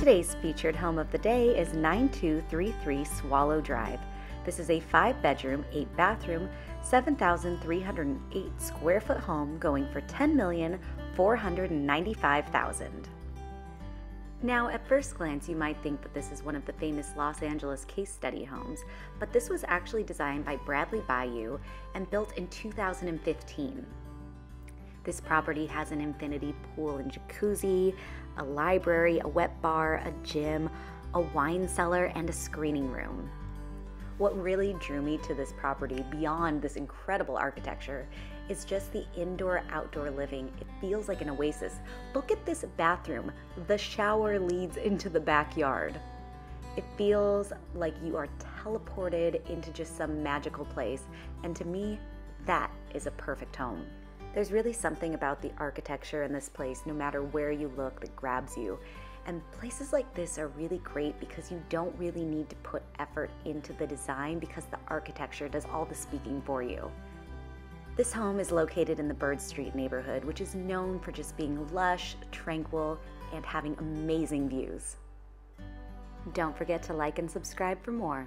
Today's featured home of the day is 9233 Swallow Drive. This is a five bedroom, eight bathroom, 7,308 square foot home going for 10,495,000. Now, at first glance, you might think that this is one of the famous Los Angeles case study homes, but this was actually designed by Bradley Bayou and built in 2015. This property has an infinity pool and jacuzzi, a library, a wet bar, a gym, a wine cellar, and a screening room. What really drew me to this property beyond this incredible architecture is just the indoor outdoor living. It feels like an oasis. Look at this bathroom. The shower leads into the backyard. It feels like you are teleported into just some magical place, and to me, that is a perfect home. There's really something about the architecture in this place, no matter where you look, that grabs you. And places like this are really great because you don't really need to put effort into the design because the architecture does all the speaking for you. This home is located in the Bird Street neighborhood, which is known for just being lush, tranquil, and having amazing views. Don't forget to like and subscribe for more.